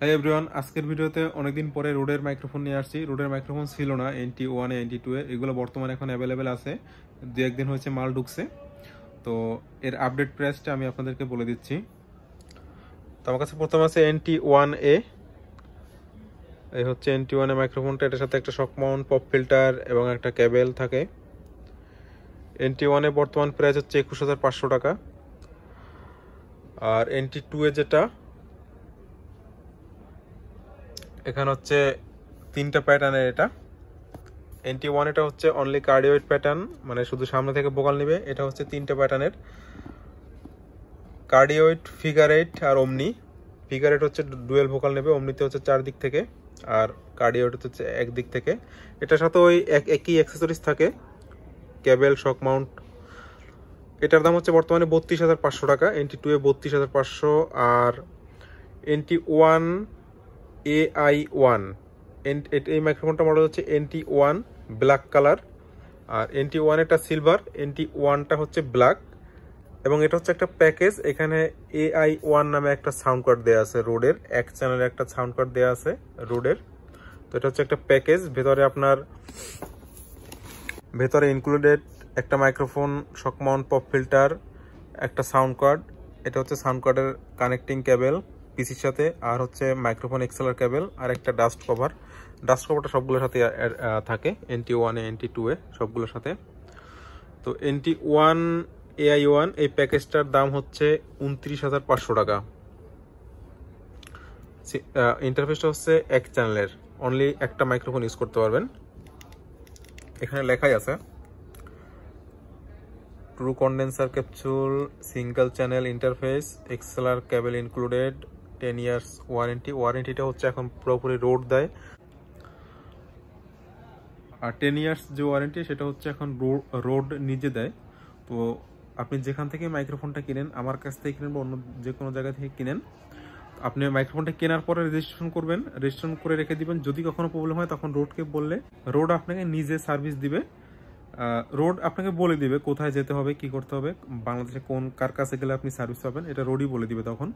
হ্যাঁ এভরিওয়ান আজকের ভিডিওতে অনেকদিন পরে রোডের মাইক্রোফোন নিয়ে আসছি। রোডের মাইক্রোফোন ছিল না এনটি ওয়ানে এনটি টু এগুলো বর্তমানে এখন অ্যাভেলেবেল আছে। দু একদিন হয়েছে মাল ঢুকছে। তো এর আপডেট প্রাইসটা আমি আপনাদেরকে বলে দিচ্ছি। তো আমার কাছে প্রথম আছে এনটি ওয়ান এ এই হচ্ছে এনটি ওয়ান মাইক্রোফোনটা এটার সাথে একটা শক মাউন্ট পপ ফিল্টার এবং একটা ক্যাবেল থাকে। এনটি ওয়ানে বর্তমান প্রাইস হচ্ছে একুশ হাজার পাঁচশো টাকা। আর এনটি টু এ যেটা এখানে হচ্ছে তিনটা প্যাটার্নের এটা। এনটি ওয়ান এটা হচ্ছে অনলি কার্ডিওয়েড প্যাটার্ন মানে শুধু সামনে থেকে বোকাল নেবে, এটা হচ্ছে তিনটা প্যাটার্নের কার্ডিওয়েড ফিগার এইট আর অমনি ফিগার এইট হচ্ছে ডুয়েল ভোকাল নেবে অমনিতে হচ্ছে চার দিক থেকে, আর কার্ডিওয়েড হচ্ছে এক দিক থেকে। এটার সাথে ওই এক, একই অ্যাক্সেসরিজ থাকে, ক্যাবেল, শক মাউন্ট। এটার দাম হচ্ছে বর্তমানে বত্রিশ হাজার পাঁচশো টাকা এনটি টু এ বত্রিশ হাজার পাঁচশো, আর এনটি ওয়ান এআই ওয়ান এই মাইক্রোফোনটা মডেল হচ্ছে এনটি ওয়ান ব্ল্যাক কালার আর এনটি ওয়ান এটা সিলভার এনটি ওয়ানটা হচ্ছে ব্ল্যাক এবং এটা হচ্ছে একটা প্যাকেজ এখানে এআই ওয়ান নামে একটা সাউন্ড কার্ড দেওয়া আছে রোডের। এক চ্যানেলে একটা সাউন্ড কার্ড দেওয়া আছে রোডের। তো এটা হচ্ছে একটা প্যাকেজ ভেতরে আপনার, ভেতরে ইনক্লুডেড একটা microphone shock mount pop filter একটা সাউন্ড কার্ড এটা হচ্ছে সাউন্ড কার্ডের কানেক্টিং কেবল পিসির সাথে, আর হচ্ছে মাইক্রোফোন, এক্সেলার কেবল, আর একটা ডাস্ট কভার। ডাস্ট কভারটা সবগুলোর সাথে থাকে এনটি ওয়ানে এনটি টু এ সবগুলোর সাথে। তো এনটি ওয়ান এআই ওয়ান এই প্যাকেজটার দাম হচ্ছে উনত্রিশ হাজার পাঁচশো টাকা। ইন্টারফেসটা হচ্ছে এক চ্যানেলের অনলি একটা মাইক্রোফোন ইউজ করতে পারবেন। এখানে লেখাই আছে true condenser capsule single channel interface XLR cable included ten years warranty ওয়ারেন্টিটা হচ্ছে এখন পুরোপুরি রোড দেয়। আর টেন ইয়ার্স যে ওয়ারেন্টি সেটা হচ্ছে এখন রোড নিজে দেয়। তো আপনি যেখান থেকে মাইক্রোফোনটা কিনেন, আমার কাছ থেকে কিনেন বা অন্য যে কোনো জায়গা থেকে কিনেন, আপনি মাইক্রোফোনটা কেনার পরে রেজিস্ট্রেশন করবেন। রেজিস্ট্রেশন করে রেখে দিবেন। যদি কখনো প্রবলেম হয়, তখন রোডকে বললে রোড আপনাকে নিজে সার্ভিস দিবে। রোড আপনাকে বলে দিবে কোথায় যেতে হবে, কি করতে হবে, বাংলাদেশে কোন, কার কাছে গেলে আপনি সার্ভিস পাবেন, এটা রোডই বলে দিবে তখন।